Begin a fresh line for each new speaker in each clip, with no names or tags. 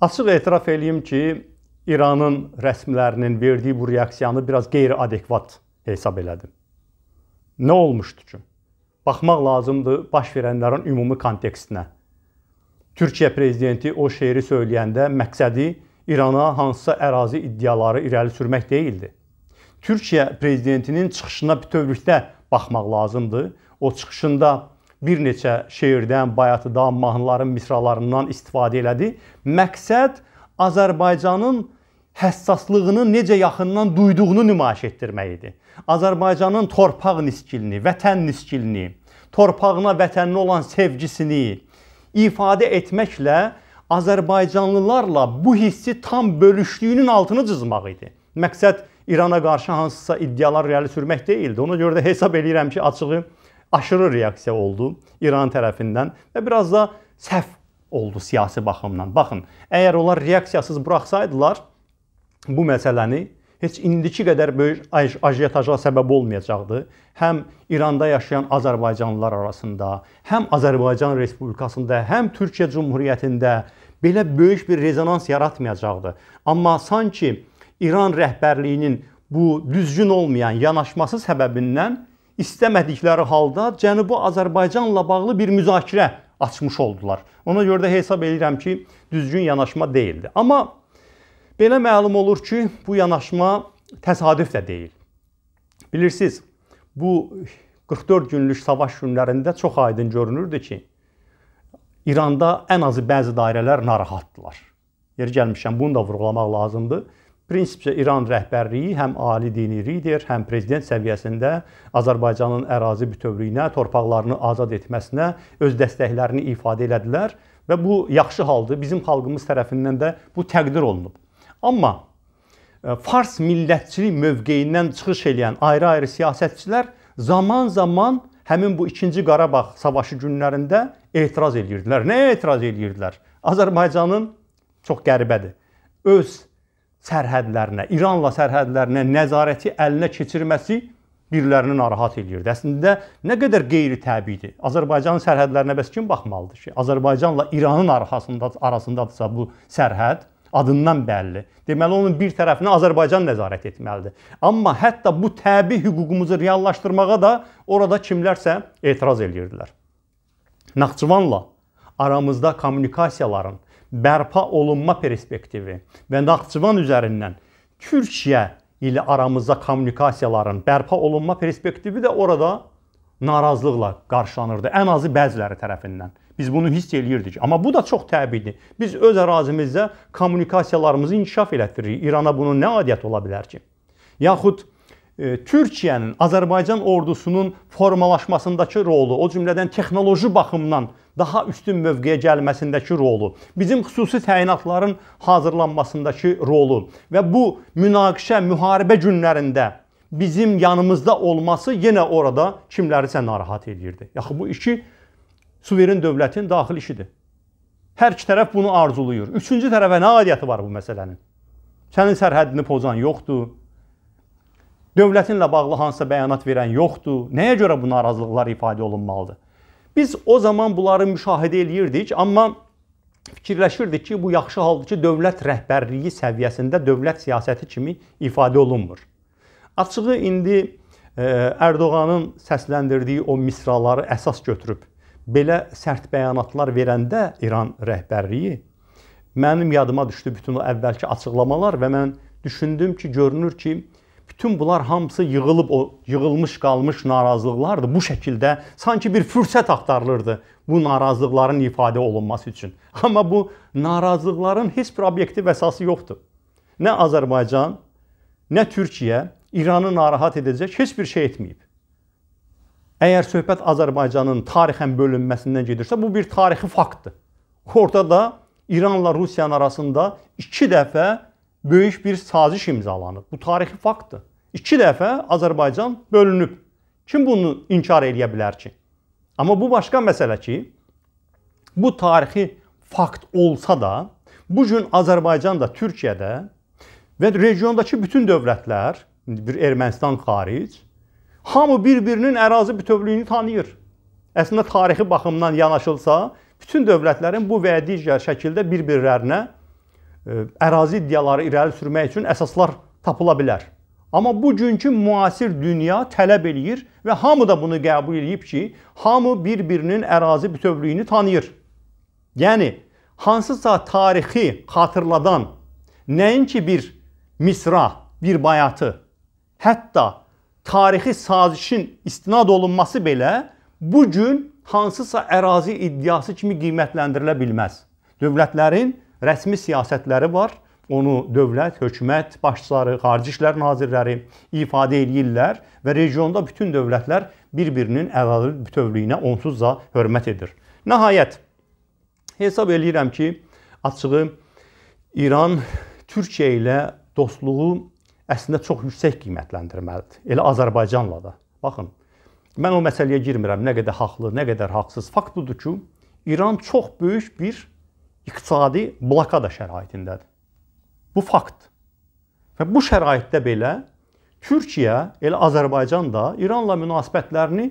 Açıq etiraf eləyim ki, İranın rəsmilərinin verdiyi bu reaksiyanı biraz qeyri-adekvat hesab elədim. Nə olmuşdu ki? Baxmaq lazımdır baş verənlərin ümumi kontekstinə. Türkiyə prezidenti o şeiri söyləyəndə məqsədi İrana hansısa ərazi iddiaları irəli sürmək deyildi. Türkiyə prezidentinin çıxışına bütövlükdə baxmaq lazımdır. O çıxışında bir neçə şeirdən, bayatıdan, mahnıların misralarından istifadə elədi. Məqsəd Azərbaycanın həssaslığını necə yaxından duyduğunu nümayiş etdirmək idi. Azərbaycanın torpaq niskilini, vətən niskilini, torpağına, vətəninə olan sevgisini ifadə etməklə Azərbaycanlılarla bu hissi tam bölüşdüyünün altını cızmaq idi. Məqsəd İrana qarşı hansısa iddialar irəli sürmək deyildi. Ona görə də hesab eləyirəm ki, açığı aşırı reaksiya oldu İran tərəfindən və biraz da səhv oldu siyasi baxımdan. Baxın, əgər onlar reaksiyasız buraxsaydılar bu məsələni heç indiki qədər böyük ajiotaja səbəb olmayacaqdı. Həm İranda yaşayan azərbaycanlılar arasında, həm Azərbaycan Respublikasında, həm Türkiyə Cümhuriyyətində belə böyük bir rezonans yaratmayacaqdı. Amma sanki İran rəhbərliyinin bu düzgün olmayan yanaşması səbəbindən istəmədikləri halda Cənubi Azərbaycanla bağlı bir müzakirə açmış oldular. Ona görə də hesab edirəm ki, düzgün yanaşma deyildi. Amma belə məlum olur ki, bu yanaşma təsadüf də deyil. Bilirsiniz, bu 44 günlük savaş günlərində çox aydın görünürdü ki, İranda ən azı bəzi dairələr narahatdılar. Yeri gəlmişəm, bunu da vurğulamaq lazımdır. Prinsipcə İran rəhbərliyi həm ali dini lider, həm prezident səviyyəsində Azərbaycanın ərazi bütövlüyünə, torpaqlarını azad etməsinə öz dəstəklərini ifadə elədilər və bu yaxşı haldır. Bizim xalqımız tərəfindən də bu təqdir olunub. Amma e, Fars millətçilik mövqeyindən çıxış edən ayrı-ayrı siyasətçilər zaman-zaman həmin bu 2-ci Qarabağ savaşı günlərində etiraz edirdilər. Nəyə etiraz edirdilər? Azərbaycanın çox qəribədir. Öz sərhədlərinə, İranla sərhədlərinə nəzarəti əlinə keçirməsi birilərini narahat eləyirdi. Əslində nə qədər qeyri-təbiidir. Azərbaycanın sərhədlərinə bəs kim baxmalıdır ki? Azərbaycanla İranın arxasında arasındadırsa bu sərhəd adından bəlli. Deməli onun bir tərəfinə Azərbaycan nəzarət etməlidir. Amma hətta bu təbii hüququmuzu reallaşdırmağa da orada kimlərsə etiraz eləyirdilər. Naxçıvanla aramızda kommunikasiyaların bərpa olunma perspektivi və Naxçıvan üzərindən Türkiyə ilə aramızda kommunikasiyaların bərpa olunma perspektivi də orada narazılıqla qarşılanırdı. Ən azı bəziləri tərəfindən. Biz bunu hiss eləyirdik. Amma bu da çox təbiidir. Biz öz ərazimizdə kommunikasiyalarımızı inkişaf elətdiririk. İrana bunun nə adiyyət ola bilər ki? Yaxud Türkiyənin Azərbaycan ordusunun formalaşmasındakı rolu, o cümlədən texnoloji baxımdan daha üstün mövqeyə gəlməsindəki rolu, bizim xüsusi təyinatların hazırlanmasındakı rolu və bu münaqişə, müharibə günlərində bizim yanımızda olması yenə orada kimlərisə narahat edirdi. Yaxı bu iki suveren dövlətin daxili işidir. Hər iki tərəf bunu arzulayır. Üçüncü tərəfə nə aidiyyəti var bu məsələnin? Sənin sərhədini pozan yoxdur. Dövlətinlə bağlı hansısa bəyanat verən yoxdur. Nəyə görə bu narazılıqlar ifadə olunmalıdır? Biz o zaman bunları müşahidə eləyirdik, amma fikirləşirdik ki, bu yaxşı haldır ki, dövlət rəhbərliyi səviyyəsində dövlət siyasəti kimi ifadə olunmur. Açığı indi e, Ərdoğanın səsləndirdiyi o misraları əsas götürüb belə sərt bəyanatlar verəndə İran rəhbərliyi mənim yadıma düşdü bütün o əvvəlki açıqlamalar və mən düşündüm ki, görünür ki, Bütün bunlar hamısı yığılıb o yığılmış qalmış narazılıqlardır. Bu şəkildə sanki bir fürsət axtarılırdı bu narazılıqların ifadə olunması üçün. Amma bu narazılıqların heç bir obyektiv əsası yoxdur. Nə Azərbaycan, nə Türkiyə İranı narahat edəcək heç bir şey etməyib. Əgər söhbət Azərbaycanın tarixən bölünməsindən gedirsə, bu bir tarixi faktdır. Ortada İranla Rusiyanın arasında 2 dəfə böyük bir saziş imzalanıb. Bu tarixi faktdır. 2 dəfə Azərbaycan bölünüb. Kim bunu inkar edə bilər ki? Amma bu başqa məsələ ki, bu tarixi fakt olsa da, bu gün Azərbaycan da Türkiyədə və regiondakı bütün dövlətlər, bir Ermənistan xaric, hamı bir-birinin ərazi bütövlüyünü tanıyır. Əslində tarixi baxımdan yanaşılsa, bütün dövlətlərin bu və digər şəkildə bir-birlərinə ərazi iddiaları irəli sürmək üçün əsaslar tapıla bilər. Amma bugünkü müasir dünya tələb eləyir və hamı da bunu qəbul edib ki, hamı bir-birinin ərazi bütövlüyünü tanıyır. Yəni hansısa tarixi xatırladan nəinki bir misra, bir bayatı, hətta tarixi sazişin istinad olunması belə bu gün hansısa ərazi iddiası kimi qiymətləndirilə bilməz. Dövlətlərin rəsmi siyasətləri var onu dövlət, hökumət başçıları, xarici işlər nazirləri ifadə eləyirlər və regionda bütün dövlətlər bir-birinin ərazi bütövlüyünə onsuzca hörmət edir. Nəhayət hesab eləyirəm ki, açığı İran Türkiyə ilə dostluğu əslində çox yüksək qiymətləndirməlidir. Elə Azərbaycanla da. Baxın, mən o məsələyə girmirəm. Nə qədər haqlı, nə qədər haqsız. Fakt budur ki, İran çox böyük bir iqtisadi blokada şəraitindədir. Bu fakt. Və bu şəraitdə belə Türkiyə, elə Azərbaycan da İranla münasibətlərini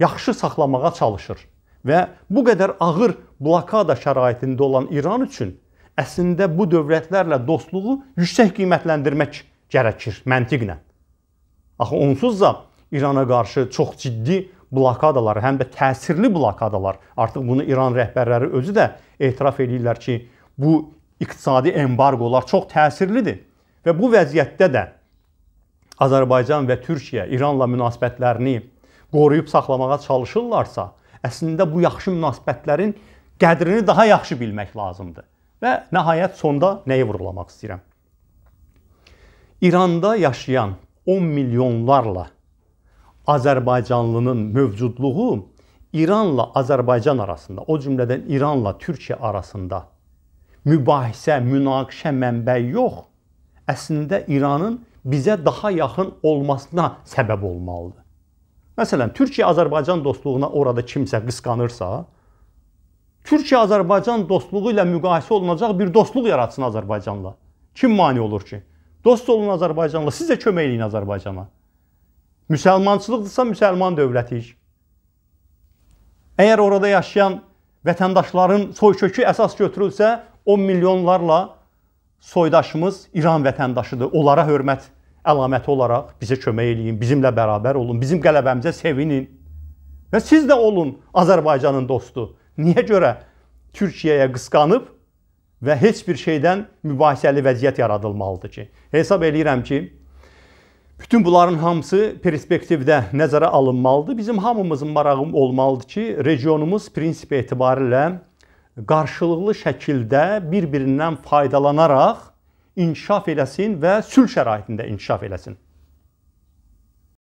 yaxşı saxlamağa çalışır. Və bu qədər ağır blokada şəraitində olan İran üçün əslində bu dövlətlərlə dostluğu yüksək qiymətləndirmək gərəkir məntiqlə. Axı onsuz da İrana qarşı çox ciddi blokadalar, həm də təsirli blokadalar. Artıq bunu İran rəhbərləri özü də etiraf edirlər ki, bu iqtisadi embarqolar çox təsirlidir. Və bu vəziyyətdə də Azərbaycan və Türkiyə İranla münasibətlərini qoruyub saxlamağa çalışırlarsa, əslində bu yaxşı münasibətlərin qədrini daha yaxşı bilmək lazımdır. Və nəhayət sonda nəyi vurğulamaq istəyirəm? İranda yaşayan 10 milyonlarla Azərbaycanlının mövcudluğu İranla Azərbaycan arasında, o cümlədən İranla Türkiyə arasında mübahisə, münaqişə mənbəyi yox, əslində İranın bizə daha yaxın olmasına səbəb olmalıdır. Məsələn, Türkiyə-Azərbaycan dostluğuna orada kimsə qısqanırsa, Türkiyə-Azərbaycan dostluğu ilə müqayisə olunacaq bir dostluq yaratsın Azərbaycanla. Kim mane olur ki? Dost olun Azərbaycanla, siz də kömək eləyin Azərbaycana. Müsəlmançılıqdırsa müsəlman dövlətiyik. Əgər orada yaşayan vətəndaşların soykökü əsas götürülsə, 10 milyonlarla soydaşımız İran vətəndaşıdır. Onlara hörmət əlaməti olaraq bizə kömək eləyin, bizimlə bərabər olun, bizim qələbəmizə sevinin. Və siz də olun Azərbaycanın dostu. Niyə görə Türkiyəyə qısqanıb və heç bir şeydən mübahisəli vəziyyət yaradılmalıdır ki? Hesab eləyirəm ki, bütün bunların hamısı perspektivdə nəzərə alınmalıdır. Bizim hamımızın marağı olmalıdır ki, regionumuz prinsip etibarilə qarşılıqlı şəkildə bir-birindən faydalanaraq inkişaf eləsin və sülh şəraitində inkişaf eləsin.